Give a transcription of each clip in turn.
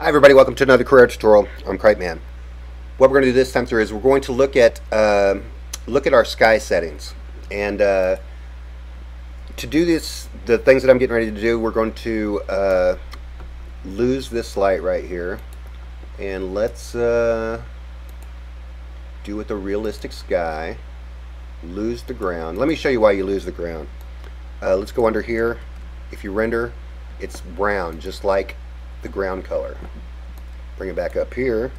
Hi everybody, welcome to another Carrara tutorial. I'm Cripe Man. What we're going to do this time through is we're going to look at uh, look at our sky settings, and uh, to do this, the things that I'm getting ready to do, we're going to uh, lose this light right here, and let's uh, do with a realistic sky. Lose the ground. Let me show you why you lose the ground. Uh, let's go under here. If you render, it's brown, just like the ground color. Bring it back up here,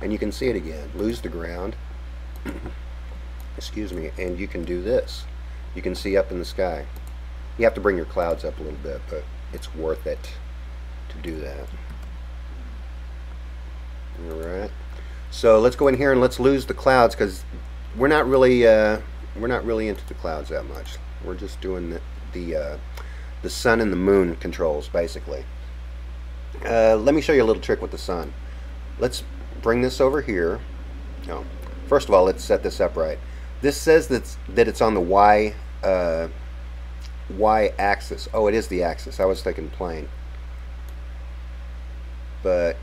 and you can see it again. Lose the ground. Excuse me, and you can do this. You can see up in the sky. You have to bring your clouds up a little bit, but it's worth it to do that. Alright. So let's go in here and let's lose the clouds because we're not really uh, we're not really into the clouds that much. We're just doing the the, uh, the sun and the moon controls basically. Uh, let me show you a little trick with the sun. Let's bring this over here. Oh, first of all, let's set this up right. This says that that it's on the y uh, y axis. Oh, it is the axis. I was thinking plane. But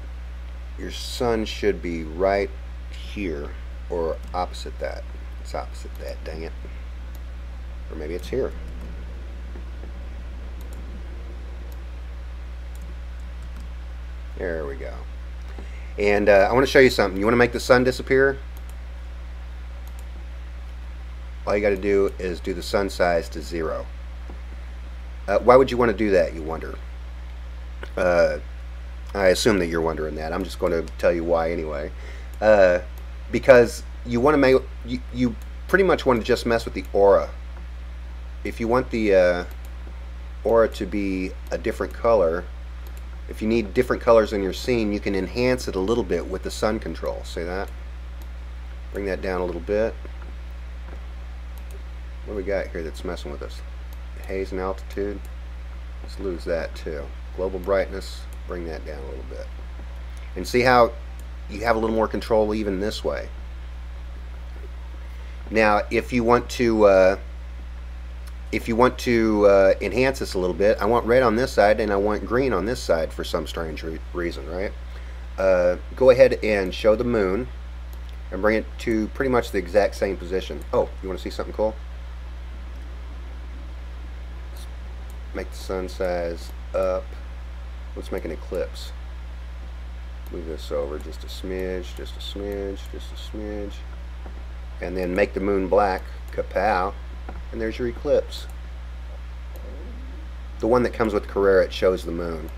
your sun should be right here or opposite that. It's opposite that, dang it. Or maybe it's here. There we go. And uh, I want to show you something. You want to make the sun disappear? All you got to do is do the sun size to zero. Uh, why would you want to do that, you wonder? Uh, I assume that you're wondering that. I'm just going to tell you why anyway. Uh, because you want to make you, you pretty much want to just mess with the aura. If you want the uh, aura to be a different color, if you need different colors in your scene, you can enhance it a little bit with the sun control. See that? Bring that down a little bit. What do we got here that's messing with us? Haze and altitude. Let's lose that too. Global brightness, bring that down a little bit. And see how you have a little more control even this way. Now, if you want to uh, if you want to uh, enhance this a little bit, I want red on this side and I want green on this side for some strange re reason, right? Uh, go ahead and show the moon and bring it to pretty much the exact same position. Oh, you want to see something cool? Let's make the sun size up. Let's make an eclipse. Move this over just a smidge, just a smidge, just a smidge. And then make the moon black. Kapow and there's your eclipse. The one that comes with Carrara, it shows the moon.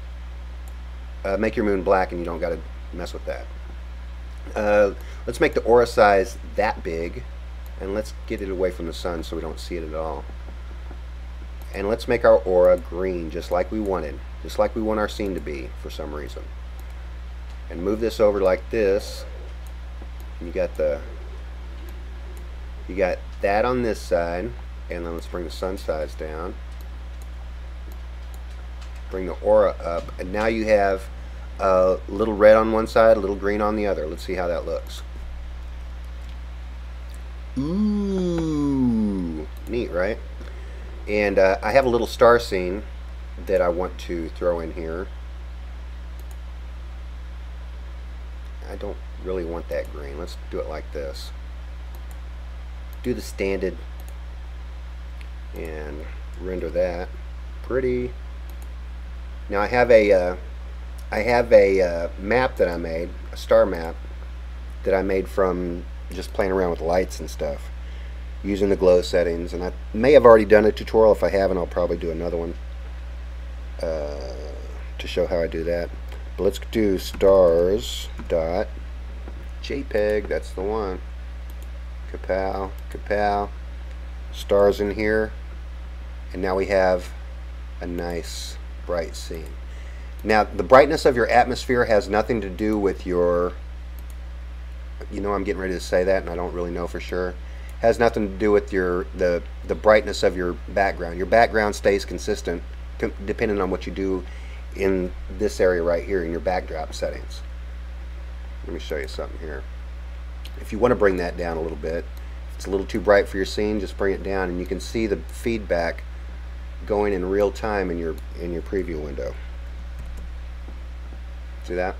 Uh, make your moon black and you don't got to mess with that. Uh, let's make the aura size that big and let's get it away from the sun so we don't see it at all. And let's make our aura green just like we wanted, just like we want our scene to be for some reason. And move this over like this. And You got the you got that on this side and then let's bring the sun size down. Bring the aura up and now you have a little red on one side a little green on the other. Let's see how that looks. Ooh neat right? And uh, I have a little star scene that I want to throw in here. I don't really want that green. Let's do it like this do the standard and render that pretty. Now I have a uh, I have a uh, map that I made a star map that I made from just playing around with lights and stuff using the glow settings and I may have already done a tutorial. If I haven't I'll probably do another one uh, to show how I do that. But let's do stars dot JPEG that's the one kapow kapow stars in here. And now we have a nice bright scene. Now the brightness of your atmosphere has nothing to do with your you know I'm getting ready to say that and I don't really know for sure. Has nothing to do with your the the brightness of your background. Your background stays consistent depending on what you do in this area right here in your backdrop settings. Let me show you something here if you want to bring that down a little bit if it's a little too bright for your scene just bring it down and you can see the feedback going in real time in your in your preview window. See that?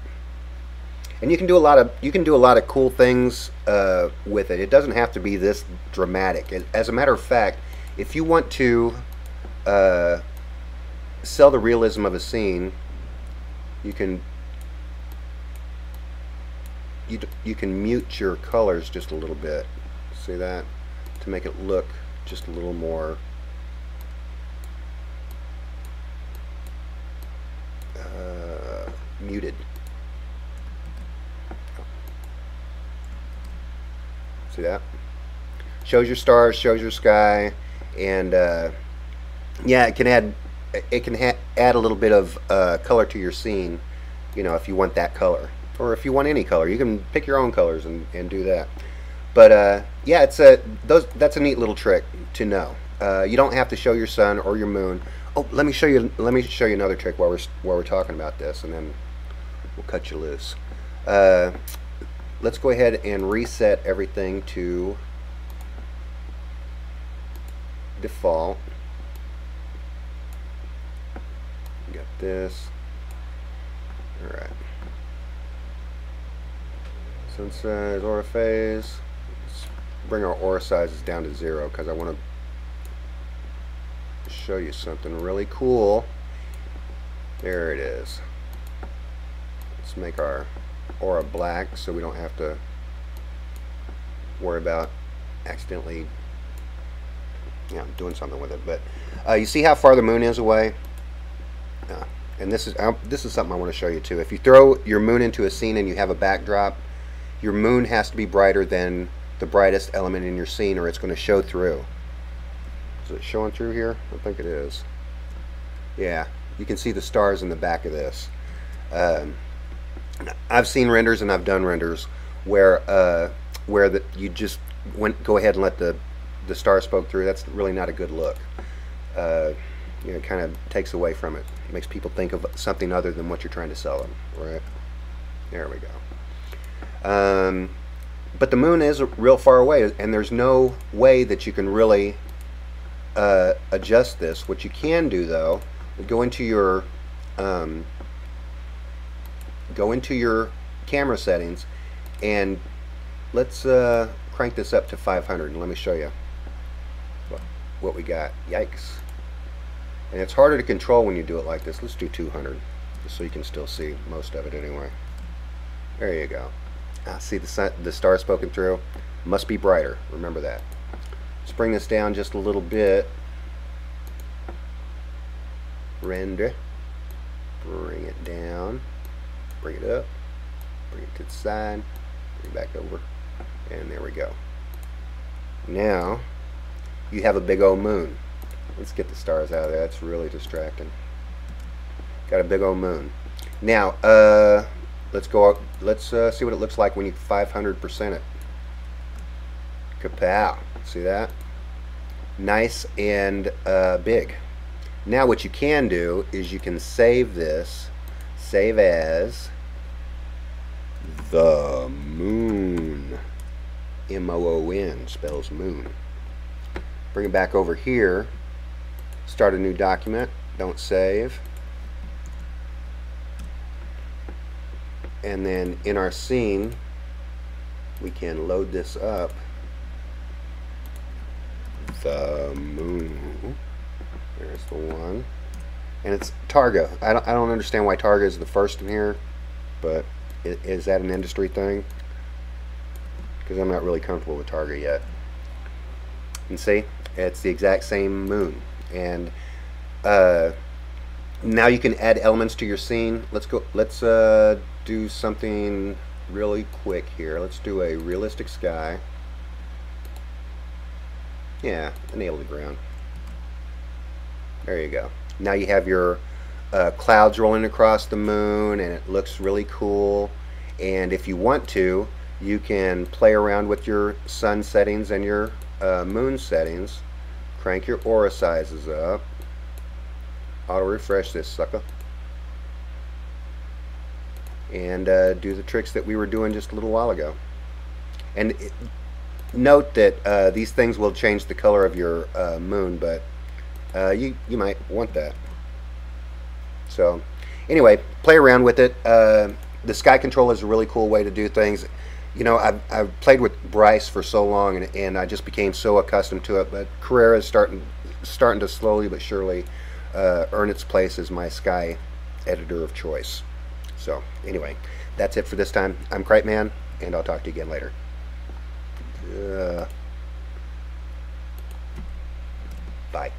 And you can do a lot of you can do a lot of cool things uh, with it. It doesn't have to be this dramatic. As a matter of fact, if you want to uh, sell the realism of a scene, you can you you can mute your colors just a little bit. See that to make it look just a little more uh, muted. See that? Shows your stars, shows your sky, and uh, yeah, it can add it can add a little bit of uh, color to your scene. You know, if you want that color, or if you want any color, you can pick your own colors and, and do that. But uh, yeah, it's a those that's a neat little trick to know. Uh, you don't have to show your sun or your moon. Oh, let me show you. Let me show you another trick while we're while we're talking about this, and then we'll cut you loose. Uh, let's go ahead and reset everything to default. Got this. All right. Sun size, aura phase. Let's bring our aura sizes down to zero because I want to show you something really cool. There it is. Let's make our aura black so we don't have to worry about accidentally you know, doing something with it. But uh, you see how far the moon is away? Uh, and this is uh, this is something I want to show you too. If you throw your moon into a scene and you have a backdrop, your moon has to be brighter than the brightest element in your scene or it's going to show through. Is it showing through here? I think it is. Yeah, you can see the stars in the back of this. Um, I've seen renders and I've done renders where uh, where that you just went go ahead and let the the stars poke through. That's really not a good look. Uh, you know, it kind of takes away from it. it. Makes people think of something other than what you're trying to sell them. Right? There we go. Um, but the moon is real far away, and there's no way that you can really uh, adjust this. What you can do, though, go into your um, go into your camera settings and let's uh, crank this up to 500 and let me show you what, what we got. Yikes. And it's harder to control when you do it like this. Let's do 200 just so you can still see most of it anyway. There you go see the sun, the stars poking through must be brighter remember that let's bring this down just a little bit render bring it down bring it up, bring it to the side, bring it back over, and there we go. Now, you have a big old moon. Let's get the stars out of there. That's really distracting. Got a big old moon. Now, uh, let's go. Let's uh, see what it looks like when you 500% it. Kapow! See that? Nice and uh, big. Now, what you can do is you can save this. Save as the moon. M-O-O-N spells moon. Bring it back over here. Start a new document. Don't save. And then in our scene, we can load this up. The moon. There's the one. And it's Targa. I don't, I don't understand why Targa is the first in here, but is that an industry thing? Because I'm not really comfortable with Targa yet. And see, it's the exact same moon. And uh, now you can add elements to your scene. Let's go. Let's uh, do something really quick here. Let's do a realistic sky. Yeah, a nail the ground. There you go. Now you have your uh, clouds rolling across the moon and it looks really cool and if you want to you can play around with your sun settings and your uh, moon settings crank your aura sizes up auto refresh this sucker and uh, do the tricks that we were doing just a little while ago and it, note that uh, these things will change the color of your uh, moon but uh, you you might want that so anyway, play around with it. Uh, the Sky Control is a really cool way to do things. You know, I've, I've played with Bryce for so long, and, and I just became so accustomed to it. But Carrara is starting starting to slowly but surely uh, earn its place as my Sky editor of choice. So anyway, that's it for this time. I'm Cripe Man, and I'll talk to you again later. Uh, bye.